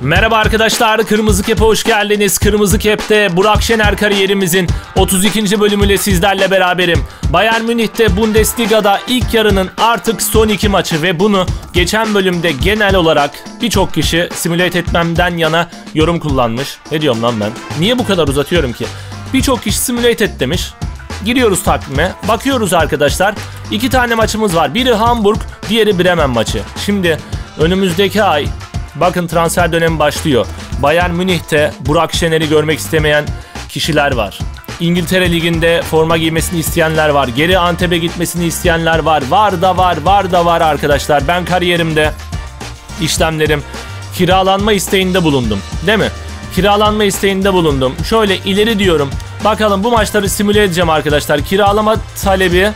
Merhaba arkadaşlar, Kırmızı Kep'e hoş geldiniz. Kırmızı Kep'te Burak Şener kariyerimizin 32. bölümüyle sizlerle beraberim. Bayern Münih'te Bundesliga'da ilk yarının artık son iki maçı ve bunu geçen bölümde genel olarak birçok kişi simülat etmemden yana yorum kullanmış. Ne diyorum lan ben? Niye bu kadar uzatıyorum ki? Birçok kişi simülat et demiş. Giriyoruz takvime. Bakıyoruz arkadaşlar. İki tane maçımız var. Biri Hamburg, diğeri Bremen maçı. Şimdi önümüzdeki ay bakın transfer dönemi başlıyor. Bayern Münih'te Burak Şener'i görmek istemeyen kişiler var. İngiltere Ligi'nde forma giymesini isteyenler var. Geri Antep'e gitmesini isteyenler var. Var da var, var da var arkadaşlar. Ben kariyerimde işlemlerim kiralanma isteğinde bulundum. Değil mi? Kiralanma isteğinde bulundum. Şöyle ileri diyorum. Bakalım bu maçları simüle edeceğim arkadaşlar. Kiralama talebi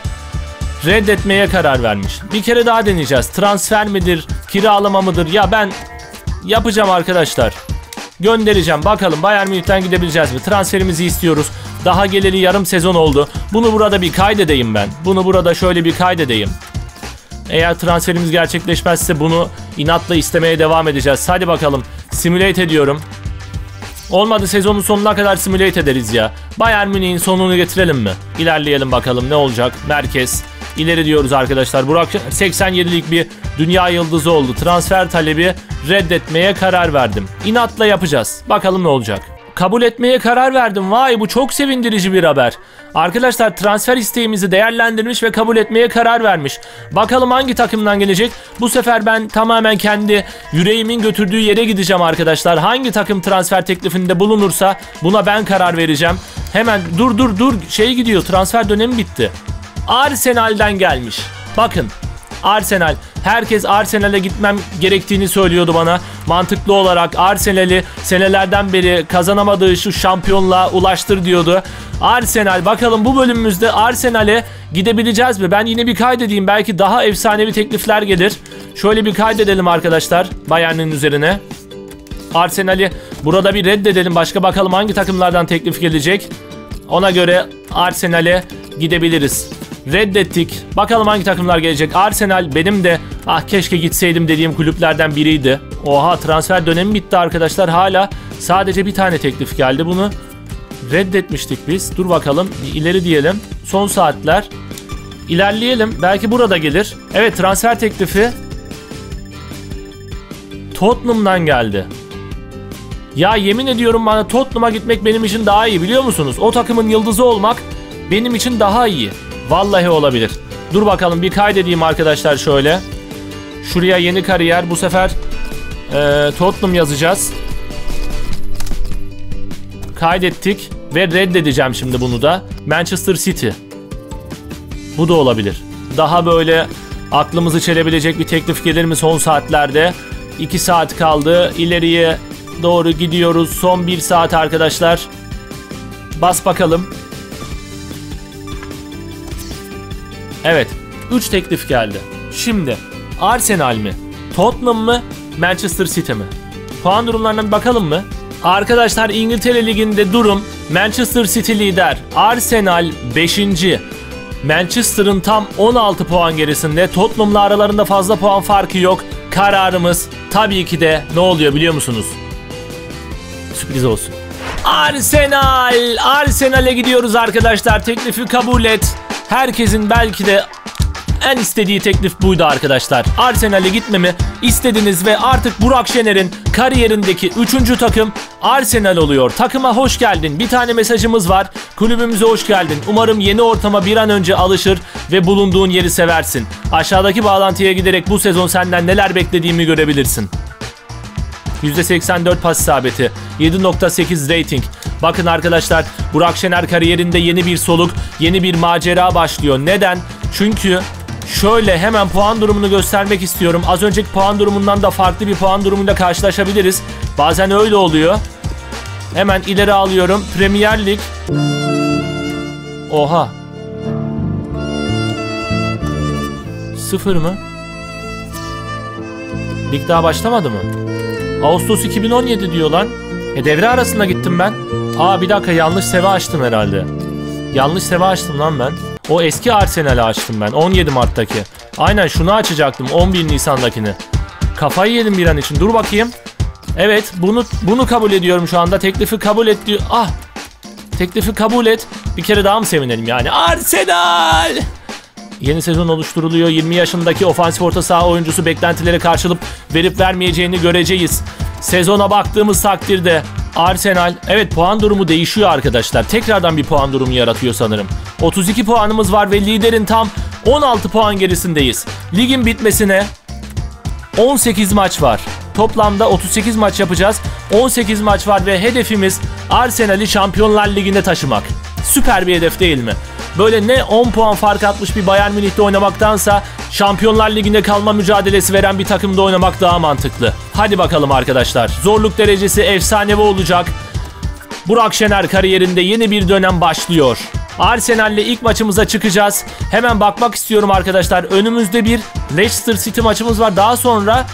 reddetmeye karar vermiş. Bir kere daha deneyeceğiz. Transfer midir, kiralama mıdır? Ya ben yapacağım arkadaşlar. Göndereceğim. Bakalım Bayern Münih'ten gidebileceğiz mi? Transferimizi istiyoruz. Daha geleli yarım sezon oldu. Bunu burada bir kaydedeyim ben. Bunu burada şöyle bir kaydedeyim. Eğer transferimiz gerçekleşmezse bunu inatla istemeye devam edeceğiz. Hadi bakalım. Simulate ediyorum. Olmadı sezonun sonuna kadar simulate ederiz ya. Bayern Münih'in sonunu getirelim mi? İlerleyelim bakalım ne olacak. Merkez. İleri diyoruz arkadaşlar. Burak 87'lik bir dünya yıldızı oldu. Transfer talebi reddetmeye karar verdim. İnatla yapacağız. Bakalım ne olacak. Kabul etmeye karar verdim. Vay bu çok sevindirici bir haber. Arkadaşlar transfer isteğimizi değerlendirmiş ve kabul etmeye karar vermiş. Bakalım hangi takımdan gelecek? Bu sefer ben tamamen kendi yüreğimin götürdüğü yere gideceğim arkadaşlar. Hangi takım transfer teklifinde bulunursa buna ben karar vereceğim. Hemen dur dur dur şey gidiyor transfer dönemi bitti. Arsenal'den gelmiş. Bakın Arsenal. Herkes Arsenal'e gitmem gerektiğini söylüyordu bana. Mantıklı olarak Arsenal'i senelerden beri kazanamadığı şu şampiyonluğa ulaştır diyordu. Arsenal bakalım bu bölümümüzde Arsenal'e gidebileceğiz mi? Ben yine bir kaydedeyim. Belki daha efsanevi teklifler gelir. Şöyle bir kaydedelim arkadaşlar Bayern'in üzerine. Arsenal'i burada bir reddedelim. Başka bakalım hangi takımlardan teklif gelecek. Ona göre Arsenal'e gidebiliriz. Reddettik. Bakalım hangi takımlar gelecek. Arsenal benim de ah keşke gitseydim dediğim kulüplerden biriydi. Oha transfer dönemi bitti arkadaşlar. Hala sadece bir tane teklif geldi. Bunu reddetmiştik biz. Dur bakalım ileri diyelim. Son saatler. İlerleyelim. Belki burada gelir. Evet transfer teklifi Tottenham'dan geldi. Ya yemin ediyorum bana Tottenham'a gitmek benim için daha iyi biliyor musunuz? O takımın yıldızı olmak benim için daha iyi. Vallahi olabilir. Dur bakalım bir kaydedeyim arkadaşlar şöyle. Şuraya yeni kariyer. Bu sefer e, Tottenham yazacağız. Kaydettik ve reddedeceğim şimdi bunu da. Manchester City. Bu da olabilir. Daha böyle aklımızı çelebilecek bir teklif gelir mi son saatlerde? 2 saat kaldı. İleriye doğru gidiyoruz. Son 1 saat arkadaşlar. Bas bakalım. Evet. 3 teklif geldi. Şimdi Arsenal mi? Tottenham mı? Manchester City mi? Puan durumlarına bir bakalım mı? Arkadaşlar İngiltere Ligi'nde durum Manchester City lider. Arsenal 5. Manchester'ın tam 16 puan gerisinde. Tottenham'la aralarında fazla puan farkı yok. Kararımız tabii ki de ne oluyor biliyor musunuz? Sürpriz olsun. Arsenal! Arsenal'e gidiyoruz arkadaşlar. Teklifi kabul et. Herkesin belki de en istediği teklif buydu arkadaşlar. Arsenal'e gitmemi istediniz ve artık Burak Şener'in kariyerindeki 3. takım Arsenal oluyor. Takıma hoş geldin. Bir tane mesajımız var. Kulübümüze hoş geldin. Umarım yeni ortama bir an önce alışır ve bulunduğun yeri seversin. Aşağıdaki bağlantıya giderek bu sezon senden neler beklediğimi görebilirsin. %84 pas isabeti, 7.8 rating. Bakın arkadaşlar Burak Şener kariyerinde yeni bir soluk, yeni bir macera başlıyor. Neden? Çünkü şöyle hemen puan durumunu göstermek istiyorum. Az önceki puan durumundan da farklı bir puan durumuyla karşılaşabiliriz. Bazen öyle oluyor. Hemen ileri alıyorum. Premier Lig. Oha. Sıfır mı? Lig daha başlamadı mı? Ağustos 2017 diyor lan. E devre arasında gittim ben. Aa bir dakika yanlış seve açtım herhalde. Yanlış seve açtım lan ben. O eski Arsenal'i açtım ben 17 Mart'taki. Aynen şunu açacaktım 11 Nisan'dakini. Kafayı yedim bir an için. Dur bakayım. Evet bunu bunu kabul ediyorum şu anda. Teklifi kabul et diyor. Ah teklifi kabul et. Bir kere daha mı sevinelim yani? Arsenal! Yeni sezon oluşturuluyor. 20 yaşındaki ofansif orta saha oyuncusu beklentileri karşılıp verip vermeyeceğini göreceğiz. Sezona baktığımız takdirde Arsenal evet puan durumu değişiyor arkadaşlar. Tekrardan bir puan durumu yaratıyor sanırım. 32 puanımız var ve liderin tam 16 puan gerisindeyiz. Ligin bitmesine 18 maç var. Toplamda 38 maç yapacağız. 18 maç var ve hedefimiz Arsenal'i Şampiyonlar Ligi'ne taşımak. Süper bir hedef değil mi? Böyle ne 10 puan fark atmış bir Bayern Münih'te oynamaktansa Şampiyonlar Ligi'nde kalma mücadelesi veren bir takımda oynamak daha mantıklı. Hadi bakalım arkadaşlar. Zorluk derecesi efsanevi olacak. Burak Şener kariyerinde yeni bir dönem başlıyor. Arsenal'le ilk maçımıza çıkacağız. Hemen bakmak istiyorum arkadaşlar. Önümüzde bir Leicester City maçımız var. Daha sonra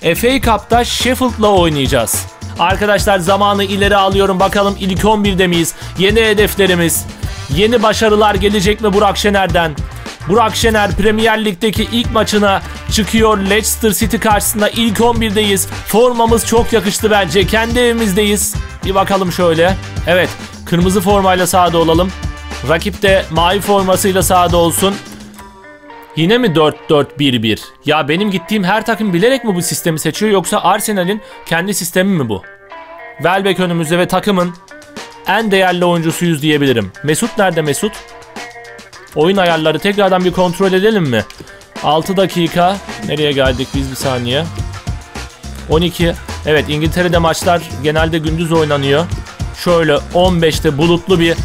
FA Cup'ta Sheffield'la oynayacağız. Arkadaşlar zamanı ileri alıyorum. Bakalım ilk 11'de miyiz? Yeni hedeflerimiz. Yeni başarılar gelecek mi Burak Şener'den? Burak Şener Premier Lig'deki ilk maçına çıkıyor. Leicester City karşısında ilk 11'deyiz. Formamız çok yakıştı bence. Kendi evimizdeyiz. Bir bakalım şöyle. Evet, kırmızı formayla sahada olalım. Rakip de mavi formasıyla sahada olsun. Yine mi 4-4-1-1? Ya benim gittiğim her takım bilerek mi bu sistemi seçiyor yoksa Arsenal'in kendi sistemi mi bu? Welbeck önümüzde ve takımın en değerli oyuncusuyuz diyebilirim. Mesut nerede Mesut? Oyun ayarları tekrardan bir kontrol edelim mi? 6 dakika. Nereye geldik biz bir saniye. 12. Evet İngiltere'de maçlar genelde gündüz oynanıyor. Şöyle 15'te bulutlu bir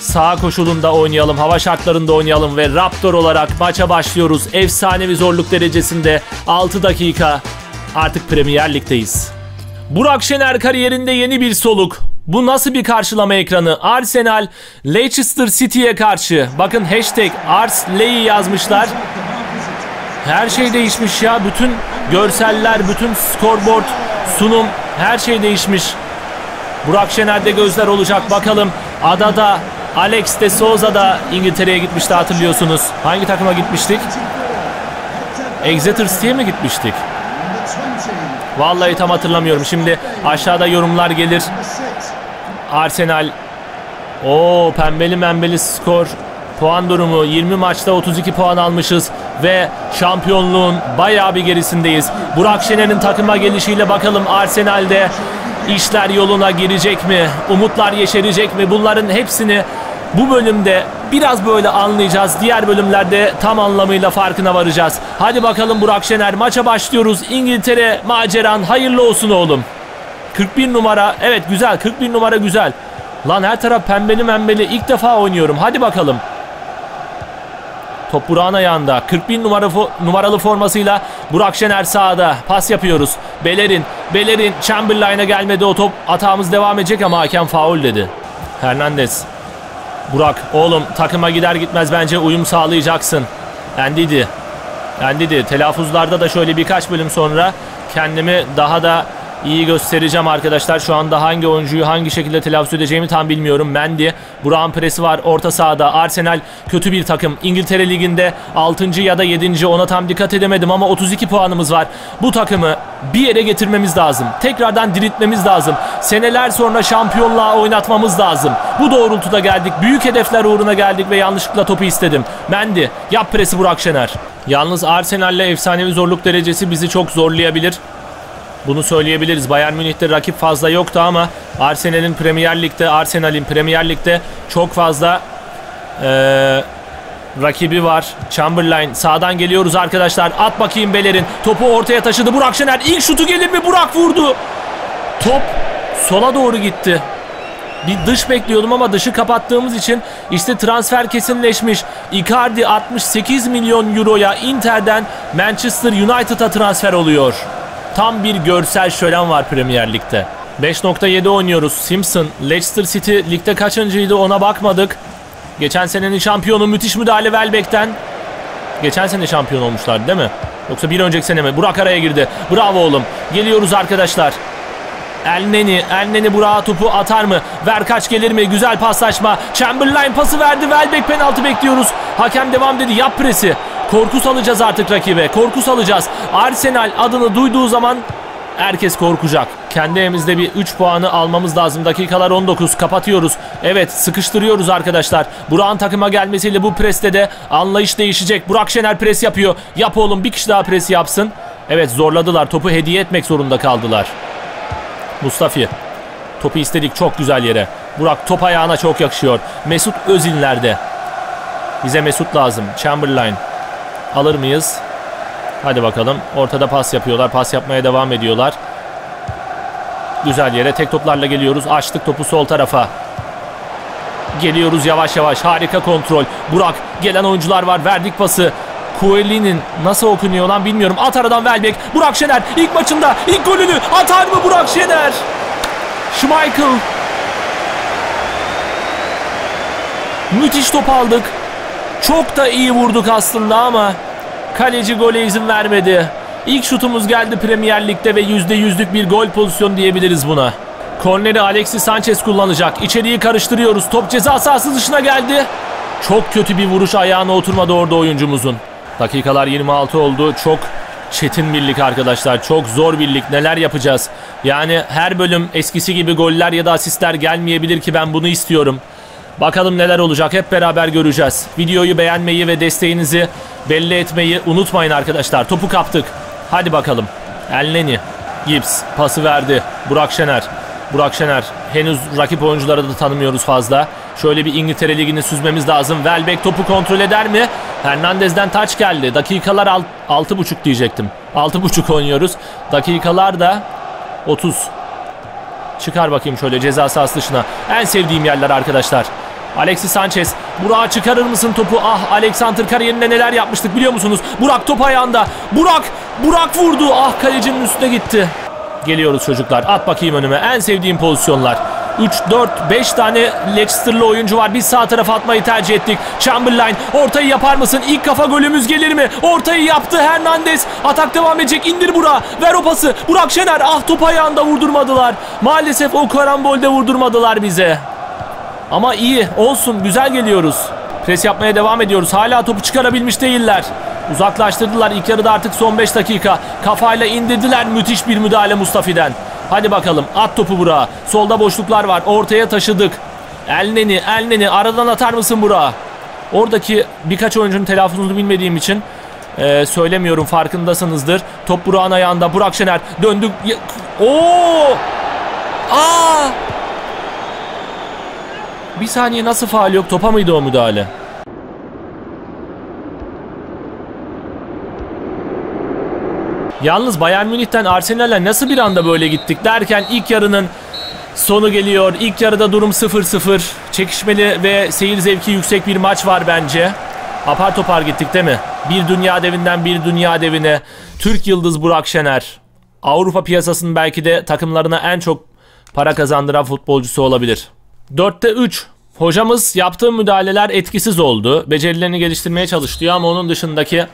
sağ koşulunda oynayalım, hava şartlarında oynayalım ve Raptor olarak maça başlıyoruz. Efsanevi zorluk derecesinde 6 dakika. Artık Premier Lig'deyiz. Burak Şener kariyerinde yeni bir soluk. Bu nasıl bir karşılama ekranı? Arsenal Leicester City'ye karşı. Bakın hashtag Arsley yazmışlar. Her şey değişmiş ya. Bütün görseller, bütün scoreboard, sunum her şey değişmiş. Burak Şener'de gözler olacak. Bakalım adada Alex de Souza da İngiltere'ye gitmişti hatırlıyorsunuz. Hangi takıma gitmiştik? Exeter City'ye mi gitmiştik? Vallahi tam hatırlamıyorum. Şimdi aşağıda yorumlar gelir. Arsenal o pembeli membeli skor puan durumu 20 maçta 32 puan almışız ve şampiyonluğun bayağı bir gerisindeyiz. Burak Şener'in takıma gelişiyle bakalım Arsenal'de işler yoluna girecek mi? Umutlar yeşerecek mi? Bunların hepsini bu bölümde biraz böyle anlayacağız. Diğer bölümlerde tam anlamıyla farkına varacağız. Hadi bakalım Burak Şener maça başlıyoruz. İngiltere maceran hayırlı olsun oğlum. 41 numara evet güzel 41 numara güzel. Lan her taraf pembeli membeli ilk defa oynuyorum. Hadi bakalım. Top Burak'ın ayağında. 41 numara fo numaralı formasıyla Burak Şener sağda. Pas yapıyoruz. Belerin, Belerin Chamberlain'a gelmedi o top. Atağımız devam edecek ama hakem faul dedi. Hernandez. Burak oğlum takıma gider gitmez bence uyum sağlayacaksın. Endidi. Endidi. Telaffuzlarda da şöyle birkaç bölüm sonra kendimi daha da iyi göstereceğim arkadaşlar. Şu anda hangi oyuncuyu hangi şekilde telaffuz edeceğimi tam bilmiyorum. Mendy, Burak'ın presi var orta sahada. Arsenal kötü bir takım. İngiltere Ligi'nde 6. ya da 7. ona tam dikkat edemedim ama 32 puanımız var. Bu takımı bir yere getirmemiz lazım. Tekrardan diriltmemiz lazım. Seneler sonra şampiyonluğa oynatmamız lazım. Bu doğrultuda geldik. Büyük hedefler uğruna geldik ve yanlışlıkla topu istedim. Mendy, yap presi Burak Şener. Yalnız Arsenal'le efsanevi zorluk derecesi bizi çok zorlayabilir. Bunu söyleyebiliriz. Bayern Münih'te rakip fazla yoktu ama Arsenal'in Premier Lig'de, Arsenal'in Premier Lig'de çok fazla ee, rakibi var. Chamberlain sağdan geliyoruz arkadaşlar. At bakayım Beler'in. Topu ortaya taşıdı Burak Şener. İlk şutu gelir mi? Burak vurdu. Top sola doğru gitti. Bir dış bekliyordum ama dışı kapattığımız için işte transfer kesinleşmiş. Icardi 68 milyon euroya Inter'den Manchester United'a transfer oluyor. Tam bir görsel şölen var Premier Lig'de. 5.7 oynuyoruz. Simpson, Leicester City ligde kaçıncıydı ona bakmadık. Geçen senenin şampiyonu müthiş müdahale Welbeck'ten. Geçen sene şampiyon olmuşlardı değil mi? Yoksa bir önceki sene mi? Burak araya girdi. Bravo oğlum. Geliyoruz arkadaşlar. Elneni, Elneni Burak'a topu atar mı? Ver kaç gelir mi? Güzel paslaşma. Chamberlain pası verdi. Welbeck penaltı bekliyoruz. Hakem devam dedi. Yap presi. Korku salacağız artık rakibe. Korku salacağız. Arsenal adını duyduğu zaman herkes korkacak. Kendi evimizde bir 3 puanı almamız lazım. Dakikalar 19 kapatıyoruz. Evet sıkıştırıyoruz arkadaşlar. Burak'ın takıma gelmesiyle bu preste de anlayış değişecek. Burak Şener pres yapıyor. Yap oğlum bir kişi daha pres yapsın. Evet zorladılar. Topu hediye etmek zorunda kaldılar. Mustafi. Topu istedik çok güzel yere. Burak top ayağına çok yakışıyor. Mesut Özil'lerde. Bize Mesut lazım. Chamberlain. Alır mıyız? Hadi bakalım. Ortada pas yapıyorlar. Pas yapmaya devam ediyorlar. Güzel yere tek toplarla geliyoruz. Açtık topu sol tarafa. Geliyoruz yavaş yavaş. Harika kontrol. Burak gelen oyuncular var. Verdik pası. Kueli'nin nasıl okunuyor lan bilmiyorum. At aradan Welbeck. Burak Şener ilk maçında ilk golünü atar mı Burak Şener? Schmeichel. Müthiş top aldık. Çok da iyi vurduk aslında ama kaleci gole izin vermedi. İlk şutumuz geldi Premier Lig'de ve %100'lük bir gol pozisyonu diyebiliriz buna. Korneri Alexis Sanchez kullanacak. İçeriği karıştırıyoruz. Top ceza sahası dışına geldi. Çok kötü bir vuruş ayağına oturmadı orada oyuncumuzun. Dakikalar 26 oldu. Çok çetin birlik arkadaşlar. Çok zor birlik. Neler yapacağız? Yani her bölüm eskisi gibi goller ya da asistler gelmeyebilir ki ben bunu istiyorum. Bakalım neler olacak hep beraber göreceğiz. Videoyu beğenmeyi ve desteğinizi belli etmeyi unutmayın arkadaşlar. Topu kaptık. Hadi bakalım. Elneni. Gibbs pası verdi. Burak Şener. Burak Şener. Henüz rakip oyuncuları da tanımıyoruz fazla. Şöyle bir İngiltere Ligi'ni süzmemiz lazım. Welbeck topu kontrol eder mi? Hernandez'den taç geldi. Dakikalar 6.5 diyecektim. 6.5 oynuyoruz. Dakikalar da 30. Çıkar bakayım şöyle ceza sahası dışına. En sevdiğim yerler arkadaşlar. Alexis Sanchez. Burak'a çıkarır mısın topu? Ah Alexander kariyerinde neler yapmıştık biliyor musunuz? Burak top ayağında. Burak, Burak vurdu. Ah kalecinin üstüne gitti. Geliyoruz çocuklar. At bakayım önüme. En sevdiğim pozisyonlar. 3, 4, 5 tane Leicester'lı oyuncu var. Biz sağ tarafa atmayı tercih ettik. Chamberlain ortayı yapar mısın? İlk kafa golümüz gelir mi? Ortayı yaptı Hernandez. Atak devam edecek. İndir Burak. Ver o pası. Burak Şener. Ah top ayağında vurdurmadılar. Maalesef o karambolde vurdurmadılar bize. Ama iyi. Olsun. Güzel geliyoruz. Pres yapmaya devam ediyoruz. Hala topu çıkarabilmiş değiller. Uzaklaştırdılar. İlk yarıda artık son 5 dakika. Kafayla indirdiler. Müthiş bir müdahale Mustafi'den. Hadi bakalım at topu Burak'a. Solda boşluklar var. Ortaya taşıdık. Elneni, Elneni aradan atar mısın Burak'a? Oradaki birkaç oyuncunun telaffuzunu bilmediğim için e, söylemiyorum farkındasınızdır. Top Burak'ın ayağında. Burak Şener döndük. Oo! Aa! Bir saniye nasıl faal yok? Topa mıydı o müdahale? Yalnız Bayern Münih'ten Arsenal'e nasıl bir anda böyle gittik derken ilk yarının sonu geliyor. İlk yarıda durum 0-0. Çekişmeli ve seyir zevki yüksek bir maç var bence. Apar topar gittik değil mi? Bir dünya devinden bir dünya devine. Türk Yıldız Burak Şener. Avrupa piyasasının belki de takımlarına en çok para kazandıran futbolcusu olabilir. 4'te 3. Hocamız yaptığı müdahaleler etkisiz oldu. Becerilerini geliştirmeye çalıştı ama onun dışındaki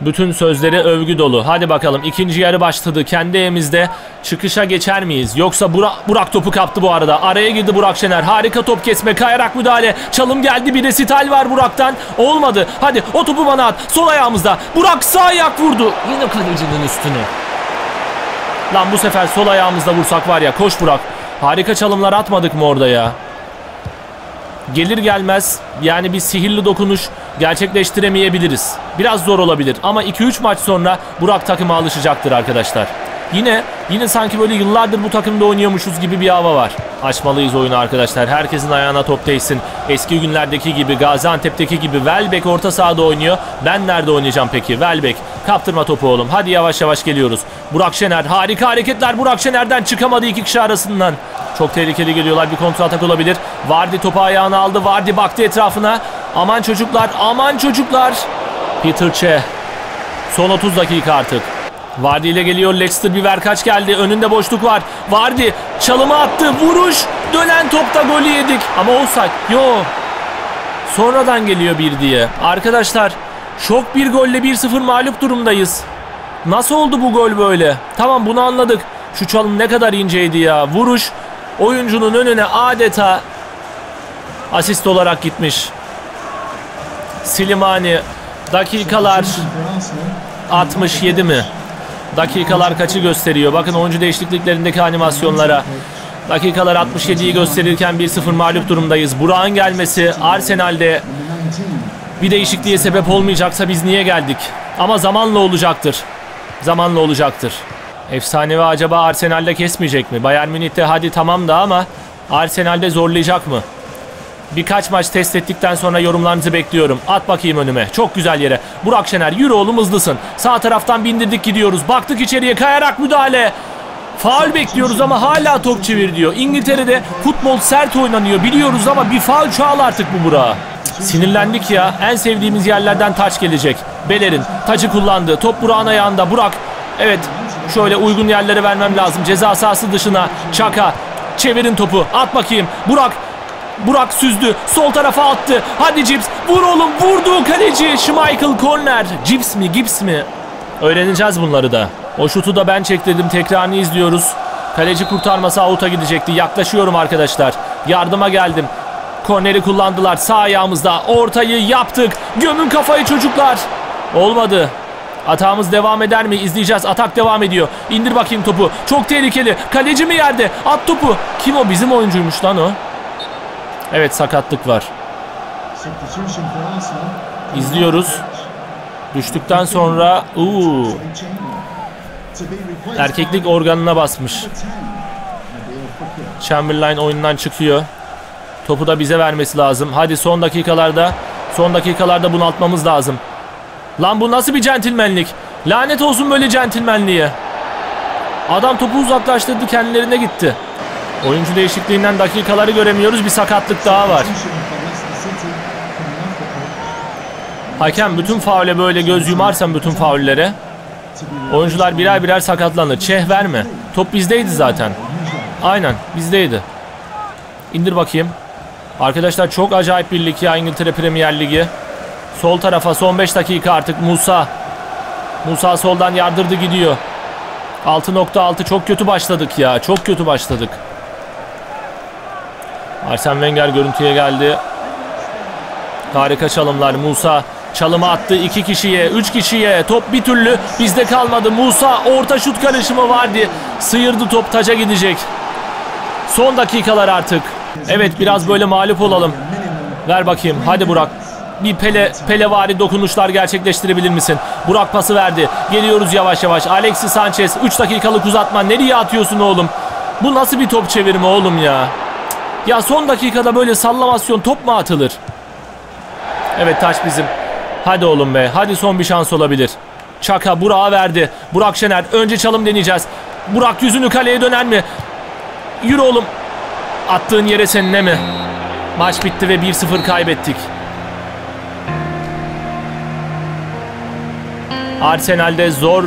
bütün sözleri övgü dolu. Hadi bakalım ikinci yarı başladı. Kendi evimizde çıkışa geçer miyiz? Yoksa Burak, Burak topu kaptı bu arada. Araya girdi Burak Şener. Harika top kesme. Kayarak müdahale. Çalım geldi. Bir resital var Burak'tan. Olmadı. Hadi o topu bana at. Sol ayağımızda. Burak sağ ayak vurdu. Yine kalecinin üstüne. Lan bu sefer sol ayağımızda vursak var ya. Koş Burak. Harika çalımlar atmadık mı orada ya? Gelir gelmez yani bir sihirli dokunuş gerçekleştiremeyebiliriz. Biraz zor olabilir ama 2-3 maç sonra Burak takıma alışacaktır arkadaşlar. Yine yine sanki böyle yıllardır bu takımda oynuyormuşuz gibi bir hava var. Açmalıyız oyunu arkadaşlar. Herkesin ayağına top değsin. Eski günlerdeki gibi Gaziantep'teki gibi Welbeck orta sahada oynuyor. Ben nerede oynayacağım peki? Welbeck kaptırma topu oğlum. Hadi yavaş yavaş geliyoruz. Burak Şener harika hareketler. Burak Şener'den çıkamadı iki kişi arasından. Çok tehlikeli geliyorlar. Bir kontrol atak olabilir. Vardy topu ayağına aldı. Vardy baktı etrafına. Aman çocuklar, aman çocuklar. Peter Çe. Son 30 dakika artık. Vardy ile geliyor Leicester bir ver kaç geldi. Önünde boşluk var. Vardy çalımı attı. Vuruş. Dönen topta golü yedik. Ama offside. Yo. Sonradan geliyor bir diye. Arkadaşlar şok bir golle 1-0 mağlup durumdayız. Nasıl oldu bu gol böyle? Tamam bunu anladık. Şu çalım ne kadar inceydi ya. Vuruş oyuncunun önüne adeta asist olarak gitmiş. Silimani dakikalar 67 mi? Dakikalar kaçı gösteriyor? Bakın oyuncu değişikliklerindeki animasyonlara. Dakikalar 67'yi gösterirken 1-0 mağlup durumdayız. Burak'ın gelmesi Arsenal'de bir değişikliğe sebep olmayacaksa biz niye geldik? Ama zamanla olacaktır. Zamanla olacaktır. Efsanevi acaba Arsenal'de kesmeyecek mi? Bayern Münih'te hadi tamam da ama Arsenal'de zorlayacak mı? Birkaç maç test ettikten sonra yorumlarınızı bekliyorum. At bakayım önüme. Çok güzel yere. Burak Şener yürü oğlum hızlısın. Sağ taraftan bindirdik gidiyoruz. Baktık içeriye kayarak müdahale. Faul bekliyoruz ama hala top çevir diyor. İngiltere'de futbol sert oynanıyor biliyoruz ama bir faul çağıl artık bu Burak'a. Sinirlendik ya. En sevdiğimiz yerlerden taç gelecek. Beler'in taçı kullandı. Top Burak'ın ayağında. Burak evet şöyle uygun yerlere vermem lazım. Ceza sahası dışına. Çaka çevirin topu. At bakayım. Burak Burak süzdü. Sol tarafa attı. Hadi Cips. Vur oğlum. Vurdu kaleci. Schmeichel korner. Cips mi Gips mi? Öğreneceğiz bunları da. O şutu da ben çektirdim. Tekrarını izliyoruz. Kaleci kurtarmasa avuta gidecekti. Yaklaşıyorum arkadaşlar. Yardıma geldim. Korneri kullandılar. Sağ ayağımızda. Ortayı yaptık. Gömün kafayı çocuklar. Olmadı. Atağımız devam eder mi? İzleyeceğiz. Atak devam ediyor. İndir bakayım topu. Çok tehlikeli. Kaleci mi yerde? At topu. Kim o? Bizim oyuncuymuş lan o. Evet sakatlık var. İzliyoruz. Düştükten sonra uu, erkeklik organına basmış. Chamberlain oyundan çıkıyor. Topu da bize vermesi lazım. Hadi son dakikalarda son dakikalarda bunaltmamız lazım. Lan bu nasıl bir centilmenlik? Lanet olsun böyle centilmenliğe. Adam topu uzaklaştırdı kendilerine gitti. Oyuncu değişikliğinden dakikaları göremiyoruz. Bir sakatlık daha var. Hakem bütün faule böyle göz yumarsan bütün faullere oyuncular birer birer sakatlanır. Çeh verme. Top bizdeydi zaten. Aynen bizdeydi. İndir bakayım. Arkadaşlar çok acayip bir lig ya İngiltere Premier Ligi. Sol tarafa son 5 dakika artık Musa. Musa soldan yardırdı gidiyor. 6.6 çok kötü başladık ya. Çok kötü başladık. Arsene Wenger görüntüye geldi. Harika çalımlar. Musa çalımı attı. iki kişiye, üç kişiye. Top bir türlü bizde kalmadı. Musa orta şut karışımı vardı. Sıyırdı top taca gidecek. Son dakikalar artık. Evet biraz böyle mağlup olalım. Ver bakayım. Hadi Burak. Bir pele pelevari dokunuşlar gerçekleştirebilir misin? Burak pası verdi. Geliyoruz yavaş yavaş. Alexis Sanchez 3 dakikalık uzatma. Nereye atıyorsun oğlum? Bu nasıl bir top çevirme oğlum ya? Ya son dakikada böyle sallamasyon top mu atılır? Evet taş bizim. Hadi oğlum be. Hadi son bir şans olabilir. Çaka Burak'a verdi. Burak Şener. Önce çalım deneyeceğiz. Burak yüzünü kaleye döner mi? Yürü oğlum. Attığın yere seninle mi? Maç bitti ve 1-0 kaybettik. Arsenal'de zor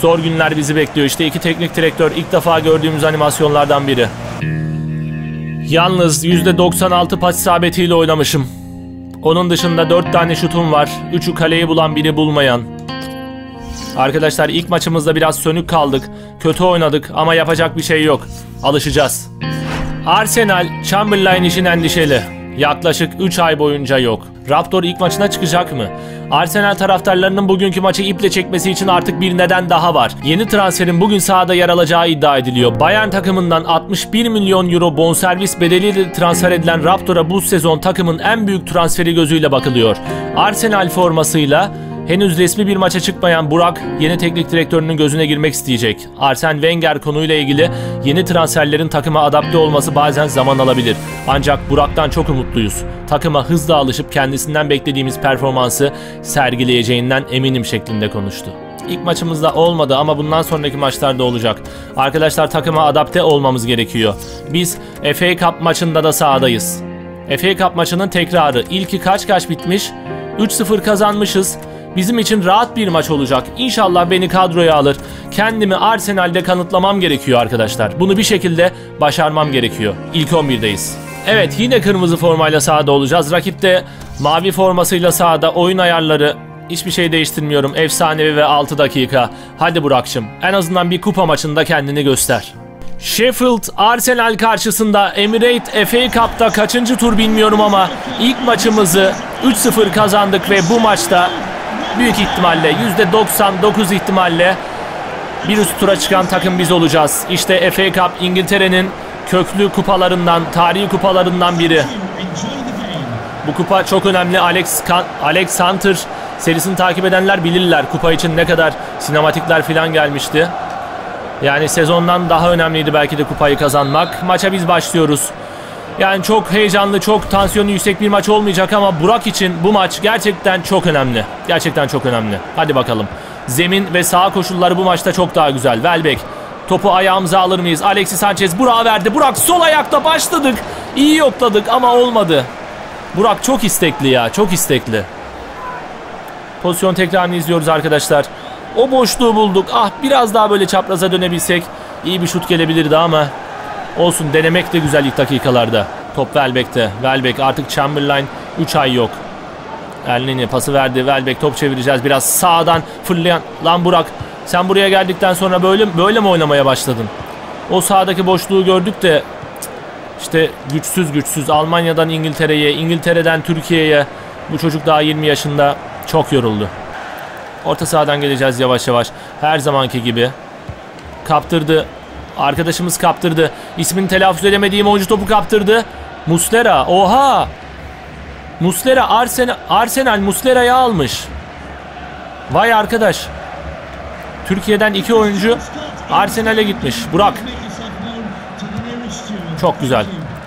zor günler bizi bekliyor. İşte iki teknik direktör ilk defa gördüğümüz animasyonlardan biri. Yalnız %96 pas isabetiyle oynamışım. Onun dışında 4 tane şutum var. 3'ü kaleyi bulan biri bulmayan. Arkadaşlar ilk maçımızda biraz sönük kaldık. Kötü oynadık ama yapacak bir şey yok. Alışacağız. Arsenal Chamberlain için endişeli. Yaklaşık 3 ay boyunca yok. Raptor ilk maçına çıkacak mı? Arsenal taraftarlarının bugünkü maçı iple çekmesi için artık bir neden daha var. Yeni transferin bugün sahada yer alacağı iddia ediliyor. Bayern takımından 61 milyon euro bonservis bedeliyle transfer edilen Raptor'a bu sezon takımın en büyük transferi gözüyle bakılıyor. Arsenal formasıyla Henüz resmi bir maça çıkmayan Burak yeni teknik direktörünün gözüne girmek isteyecek. Arsene Wenger konuyla ilgili yeni transferlerin takıma adapte olması bazen zaman alabilir. Ancak Burak'tan çok umutluyuz. Takıma hızla alışıp kendisinden beklediğimiz performansı sergileyeceğinden eminim şeklinde konuştu. İlk maçımızda olmadı ama bundan sonraki maçlarda olacak. Arkadaşlar takıma adapte olmamız gerekiyor. Biz FA Cup maçında da sahadayız. FA Cup maçının tekrarı. İlki kaç kaç bitmiş? 3-0 kazanmışız. Bizim için rahat bir maç olacak. İnşallah beni kadroya alır. Kendimi Arsenal'de kanıtlamam gerekiyor arkadaşlar. Bunu bir şekilde başarmam gerekiyor. İlk 11'deyiz. Evet yine kırmızı formayla sahada olacağız. Rakip de mavi formasıyla sahada. Oyun ayarları hiçbir şey değiştirmiyorum. Efsanevi ve 6 dakika. Hadi Burak'cığım en azından bir kupa maçında kendini göster. Sheffield Arsenal karşısında Emirates FA Cup'ta kaçıncı tur bilmiyorum ama ilk maçımızı 3-0 kazandık ve bu maçta büyük ihtimalle %99 ihtimalle bir üst tura çıkan takım biz olacağız. İşte FA Cup İngiltere'nin köklü kupalarından, tarihi kupalarından biri. Bu kupa çok önemli. Alex, Alex Hunter serisini takip edenler bilirler. Kupa için ne kadar sinematikler falan gelmişti. Yani sezondan daha önemliydi belki de kupayı kazanmak. Maça biz başlıyoruz. Yani çok heyecanlı, çok tansiyonu yüksek bir maç olmayacak ama Burak için bu maç gerçekten çok önemli. Gerçekten çok önemli. Hadi bakalım. Zemin ve sağ koşulları bu maçta çok daha güzel. Welbeck topu ayağımıza alır mıyız? Alexis Sanchez Burak'a verdi. Burak sol ayakta başladık. İyi yokladık ama olmadı. Burak çok istekli ya. Çok istekli. Pozisyon tekrarını izliyoruz arkadaşlar. O boşluğu bulduk. Ah biraz daha böyle çapraza dönebilsek iyi bir şut gelebilirdi ama olsun denemek de güzel ilk dakikalarda. Top Welbeck'te. Welbeck artık Chamberlain 3 ay yok. Elneni pası verdi. Welbeck top çevireceğiz. Biraz sağdan fırlayan. Lan Burak sen buraya geldikten sonra böyle böyle mi oynamaya başladın? O sağdaki boşluğu gördük de işte güçsüz güçsüz Almanya'dan İngiltere'ye, İngiltere'den Türkiye'ye bu çocuk daha 20 yaşında çok yoruldu. Orta sahadan geleceğiz yavaş yavaş. Her zamanki gibi. Kaptırdı. Arkadaşımız kaptırdı. İsmini telaffuz edemediğim oyuncu topu kaptırdı. Muslera. Oha. Muslera Arsenal, Arsenal Muslera'yı almış. Vay arkadaş. Türkiye'den iki oyuncu Arsenal'e gitmiş. Burak. Çok güzel.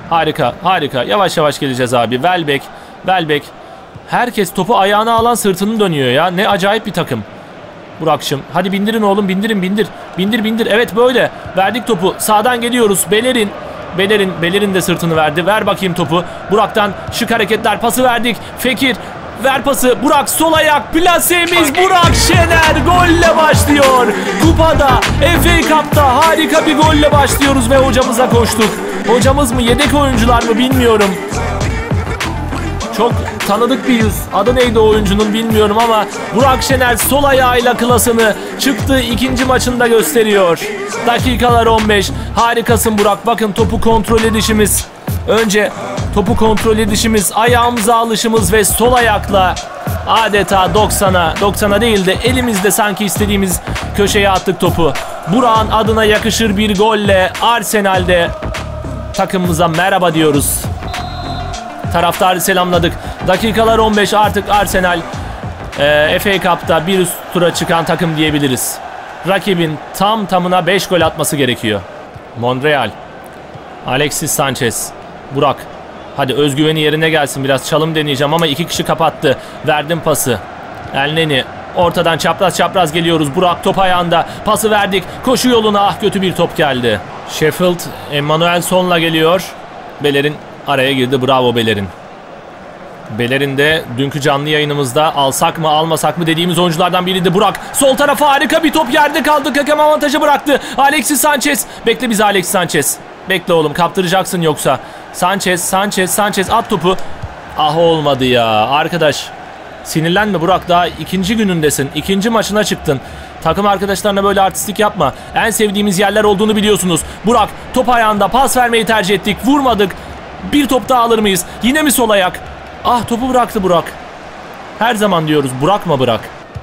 Harika, harika. Yavaş yavaş geleceğiz abi. Welbeck, Welbeck. Herkes topu ayağına alan sırtını dönüyor ya. Ne acayip bir takım. Burak'cığım. Hadi bindirin oğlum bindirin bindir. Bindir bindir. Evet böyle. Verdik topu. Sağdan geliyoruz. Belerin. Belerin, Belerin de sırtını verdi. Ver bakayım topu. Burak'tan şık hareketler. Pası verdik. Fekir. Ver pası. Burak sol ayak. Plasemiz Burak Şener. Golle başlıyor. Kupada, FA Cup'ta harika bir golle başlıyoruz ve hocamıza koştuk. Hocamız mı yedek oyuncular mı bilmiyorum. Çok tanıdık bir yüz. Adı neydi oyuncunun bilmiyorum ama Burak Şener sol ayağıyla klasını çıktığı ikinci maçında gösteriyor. Dakikalar 15. Harikasın Burak. Bakın topu kontrol edişimiz. Önce topu kontrol edişimiz, ayağımıza alışımız ve sol ayakla adeta 90'a, 90'a değil de elimizde sanki istediğimiz köşeye attık topu. Burak'ın adına yakışır bir golle Arsenal'de takımımıza merhaba diyoruz. Taraftarı selamladık. Dakikalar 15 artık Arsenal e, FA Cup'ta bir üst tura çıkan takım diyebiliriz. Rakibin tam tamına 5 gol atması gerekiyor. Monreal. Alexis Sanchez. Burak. Hadi özgüveni yerine gelsin biraz çalım deneyeceğim ama iki kişi kapattı. Verdim pası. Elneni ortadan çapraz çapraz geliyoruz. Burak top ayağında. Pası verdik. Koşu yoluna ah kötü bir top geldi. Sheffield Emmanuel Son'la geliyor. Beler'in araya girdi. Bravo Beler'in. Beler'in de dünkü canlı yayınımızda alsak mı almasak mı dediğimiz oyunculardan biriydi Burak. Sol tarafa harika bir top yerde kaldı. Hakem avantajı bıraktı. Alexis Sanchez. Bekle bizi Alexis Sanchez. Bekle oğlum kaptıracaksın yoksa. Sanchez, Sanchez, Sanchez at topu. Ah olmadı ya. Arkadaş sinirlenme Burak daha ikinci günündesin. İkinci maçına çıktın. Takım arkadaşlarına böyle artistik yapma. En sevdiğimiz yerler olduğunu biliyorsunuz. Burak top ayağında pas vermeyi tercih ettik. Vurmadık. Bir top daha alır mıyız? Yine mi sol ayak? Ah topu bıraktı Burak. Her zaman diyoruz bırakma bırak.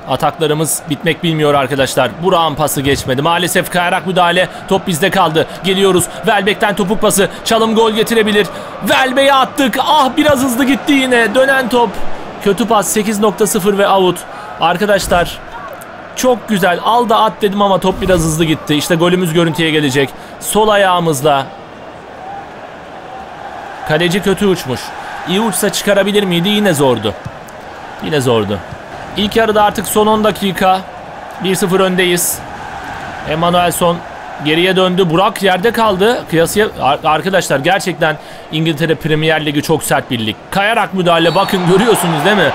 Ataklarımız bitmek bilmiyor arkadaşlar. Burak'ın pası geçmedi. Maalesef kayarak müdahale. Top bizde kaldı. Geliyoruz. Welbeck'ten topuk pası. Çalım gol getirebilir. Welbeck'e attık. Ah biraz hızlı gitti yine. Dönen top. Kötü pas 8.0 ve out. Arkadaşlar çok güzel. Al da at dedim ama top biraz hızlı gitti. İşte golümüz görüntüye gelecek. Sol ayağımızla. Kaleci kötü uçmuş. İyi uçsa çıkarabilir miydi? Yine zordu. Yine zordu. İlk yarıda artık son 10 dakika. 1-0 öndeyiz. Emanuelson geriye döndü. Burak yerde kaldı. Kıyasıya arkadaşlar gerçekten İngiltere Premier Ligi çok sert bir lig. Kayarak müdahale bakın görüyorsunuz değil mi?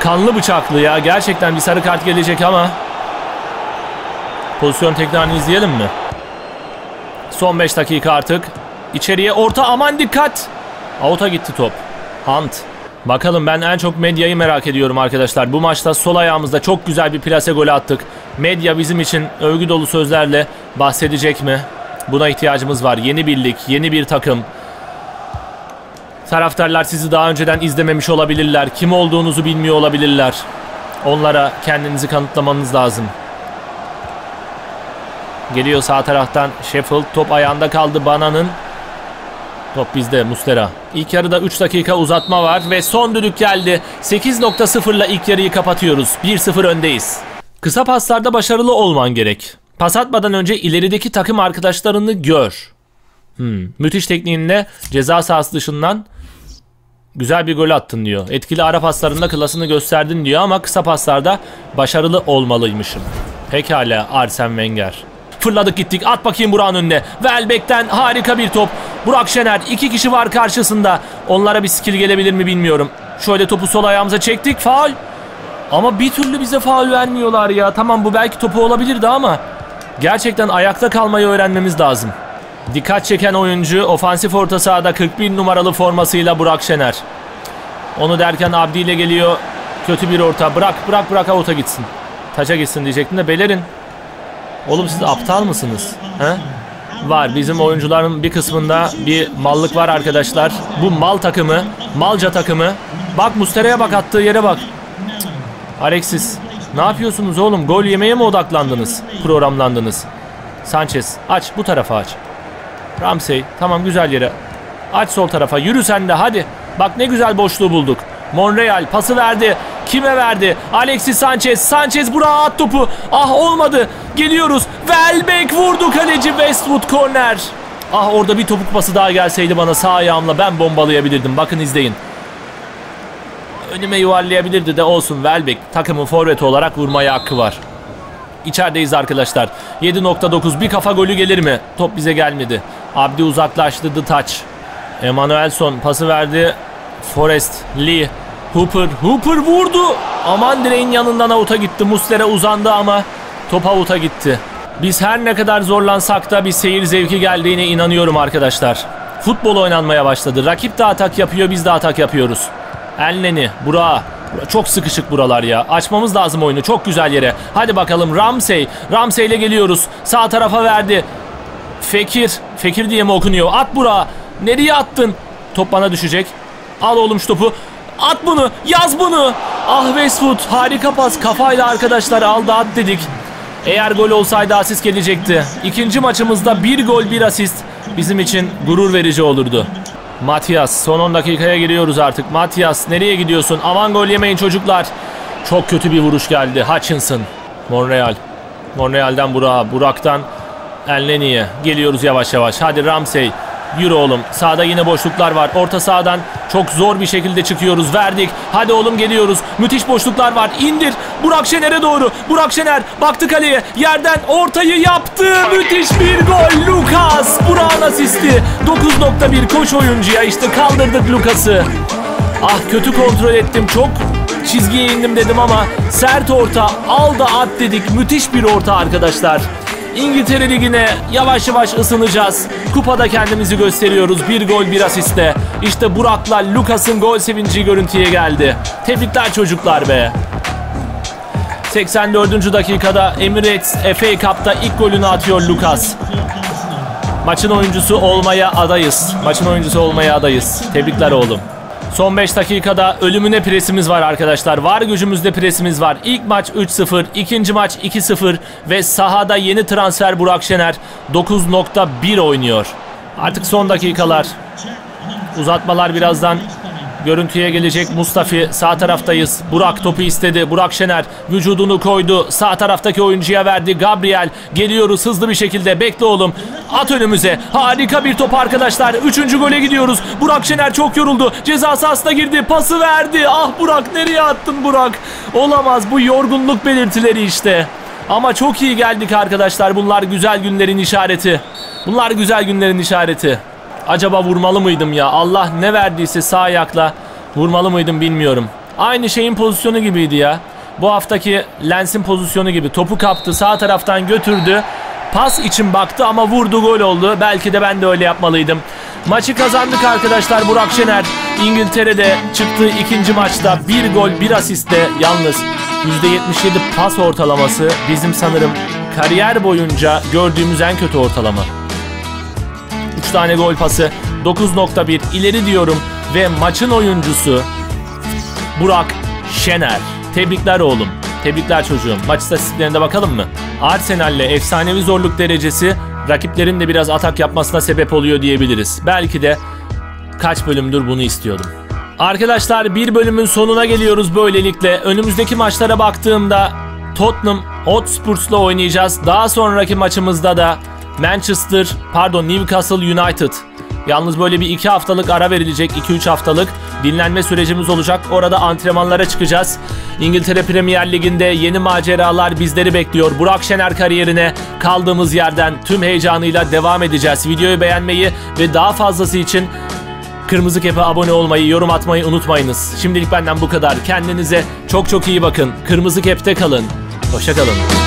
Kanlı bıçaklı ya. Gerçekten bir sarı kart gelecek ama. Pozisyon tekrarını izleyelim mi? Son 5 dakika artık. İçeriye orta aman dikkat. Out'a gitti top. Hunt. Bakalım ben en çok medyayı merak ediyorum arkadaşlar. Bu maçta sol ayağımızda çok güzel bir plase golü attık. Medya bizim için övgü dolu sözlerle bahsedecek mi? Buna ihtiyacımız var. Yeni birlik, yeni bir takım. Taraftarlar sizi daha önceden izlememiş olabilirler. Kim olduğunuzu bilmiyor olabilirler. Onlara kendinizi kanıtlamanız lazım. Geliyor sağ taraftan Sheffield. Top ayağında kaldı Bana'nın. Top bizde Mustera. İlk yarıda 3 dakika uzatma var ve son düdük geldi. 8.0 ile ilk yarıyı kapatıyoruz. 1-0 öndeyiz. Kısa paslarda başarılı olman gerek. Pas atmadan önce ilerideki takım arkadaşlarını gör. Hmm, müthiş tekniğinle ceza sahası dışından güzel bir gol attın diyor. Etkili ara paslarında klasını gösterdin diyor ama kısa paslarda başarılı olmalıymışım. Pekala Arsene Wenger. Fırladık gittik. At bakayım Burak'ın önüne. Welbeck'ten harika bir top. Burak Şener. iki kişi var karşısında. Onlara bir skill gelebilir mi bilmiyorum. Şöyle topu sol ayağımıza çektik. Faul. Ama bir türlü bize faul vermiyorlar ya. Tamam bu belki topu olabilirdi ama gerçekten ayakta kalmayı öğrenmemiz lazım. Dikkat çeken oyuncu ofansif orta sahada 41 numaralı formasıyla Burak Şener. Onu derken Abdi ile geliyor. Kötü bir orta. Bırak bırak bırak avuta gitsin. Taça gitsin diyecektim de Belerin. Oğlum siz aptal mısınız? He? Var bizim oyuncuların bir kısmında bir mallık var arkadaşlar. Bu mal takımı, malca takımı. Bak Mustera'ya bak attığı yere bak. Cık. Alexis ne yapıyorsunuz oğlum? Gol yemeye mi odaklandınız? Programlandınız. Sanchez aç bu tarafa aç. Ramsey tamam güzel yere. Aç sol tarafa yürü sen de hadi. Bak ne güzel boşluğu bulduk. Monreal pası verdi. Kime verdi? Alexis Sanchez. Sanchez buraya at topu. Ah olmadı. Geliyoruz. Welbeck vurdu kaleci Westwood korner. Ah orada bir topuk pası daha gelseydi bana sağ ayağımla ben bombalayabilirdim. Bakın izleyin. Önüme yuvarlayabilirdi de olsun Welbeck takımın forveti olarak vurmaya hakkı var. İçerideyiz arkadaşlar. 7.9 bir kafa golü gelir mi? Top bize gelmedi. Abdi uzaklaştı The Touch. Emanuelson pası verdi. Forest, Lee, Hooper. Hooper vurdu. Aman direğin yanından avuta gitti. Muslera uzandı ama top avuta gitti. Biz her ne kadar zorlansak da bir seyir zevki geldiğine inanıyorum arkadaşlar. Futbol oynanmaya başladı. Rakip de atak yapıyor, biz de atak yapıyoruz. Elneni, Burak'a. Çok sıkışık buralar ya. Açmamız lazım oyunu. Çok güzel yere. Hadi bakalım Ramsey. Ramsey ile geliyoruz. Sağ tarafa verdi. Fekir. Fekir diye mi okunuyor? At Burak'a. Nereye attın? Top bana düşecek. Al oğlum şu topu. At bunu. Yaz bunu. Ah Westwood. Harika pas. Kafayla arkadaşlar aldı at dedik. Eğer gol olsaydı asist gelecekti. İkinci maçımızda bir gol bir asist bizim için gurur verici olurdu. Matias son 10 dakikaya giriyoruz artık. Matias nereye gidiyorsun? Aman gol yemeyin çocuklar. Çok kötü bir vuruş geldi. Hutchinson. Monreal. Monreal'den Burak'a. Burak'tan Elneni'ye. Geliyoruz yavaş yavaş. Hadi Ramsey. Yürü oğlum. Sağda yine boşluklar var. Orta sahadan çok zor bir şekilde çıkıyoruz. Verdik. Hadi oğlum geliyoruz. Müthiş boşluklar var. İndir. Burak Şener'e doğru. Burak Şener baktı kaleye. Yerden ortayı yaptı. Müthiş bir gol. Lucas. Burak'ın asisti. 9.1 koş oyuncuya. İşte kaldırdık Lucas'ı. Ah kötü kontrol ettim. Çok çizgiye indim dedim ama sert orta. Al da at dedik. Müthiş bir orta arkadaşlar. İngiltere Ligi'ne yavaş yavaş ısınacağız. Kupada kendimizi gösteriyoruz. Bir gol bir asiste. İşte Burak'la Lucas'ın gol sevinci görüntüye geldi. Tebrikler çocuklar be. 84. dakikada Emirates FA Cup'ta ilk golünü atıyor Lucas. Maçın oyuncusu olmaya adayız. Maçın oyuncusu olmaya adayız. Tebrikler oğlum. Son 5 dakikada ölümüne presimiz var arkadaşlar. Var gücümüzde presimiz var. İlk maç 3-0, ikinci maç 2-0 ve sahada yeni transfer Burak Şener 9.1 oynuyor. Artık son dakikalar. Uzatmalar birazdan görüntüye gelecek. Mustafi sağ taraftayız. Burak topu istedi. Burak Şener vücudunu koydu. Sağ taraftaki oyuncuya verdi. Gabriel geliyoruz hızlı bir şekilde. Bekle oğlum. At önümüze. Harika bir top arkadaşlar. Üçüncü gole gidiyoruz. Burak Şener çok yoruldu. Ceza sahasına girdi. Pası verdi. Ah Burak nereye attın Burak? Olamaz bu yorgunluk belirtileri işte. Ama çok iyi geldik arkadaşlar. Bunlar güzel günlerin işareti. Bunlar güzel günlerin işareti. Acaba vurmalı mıydım ya? Allah ne verdiyse sağ ayakla vurmalı mıydım bilmiyorum. Aynı şeyin pozisyonu gibiydi ya. Bu haftaki Lens'in pozisyonu gibi. Topu kaptı sağ taraftan götürdü. Pas için baktı ama vurdu gol oldu. Belki de ben de öyle yapmalıydım. Maçı kazandık arkadaşlar Burak Şener. İngiltere'de çıktığı ikinci maçta bir gol bir asiste yalnız %77 pas ortalaması bizim sanırım kariyer boyunca gördüğümüz en kötü ortalama. 3 tane gol pası 9.1 ileri diyorum ve maçın oyuncusu Burak Şener. Tebrikler oğlum. Tebrikler çocuğum. Maç istatistiklerine bakalım mı? Arsenal'le efsanevi zorluk derecesi rakiplerin de biraz atak yapmasına sebep oluyor diyebiliriz. Belki de kaç bölümdür bunu istiyordum. Arkadaşlar bir bölümün sonuna geliyoruz böylelikle. Önümüzdeki maçlara baktığımda Tottenham Hotspur'la oynayacağız. Daha sonraki maçımızda da Manchester, pardon Newcastle United. Yalnız böyle bir iki haftalık ara verilecek. 2-3 haftalık dinlenme sürecimiz olacak. Orada antrenmanlara çıkacağız. İngiltere Premier Ligi'nde yeni maceralar bizleri bekliyor. Burak Şener kariyerine kaldığımız yerden tüm heyecanıyla devam edeceğiz. Videoyu beğenmeyi ve daha fazlası için Kırmızı Kep'e abone olmayı, yorum atmayı unutmayınız. Şimdilik benden bu kadar. Kendinize çok çok iyi bakın. Kırmızı Kep'te kalın. Hoşçakalın.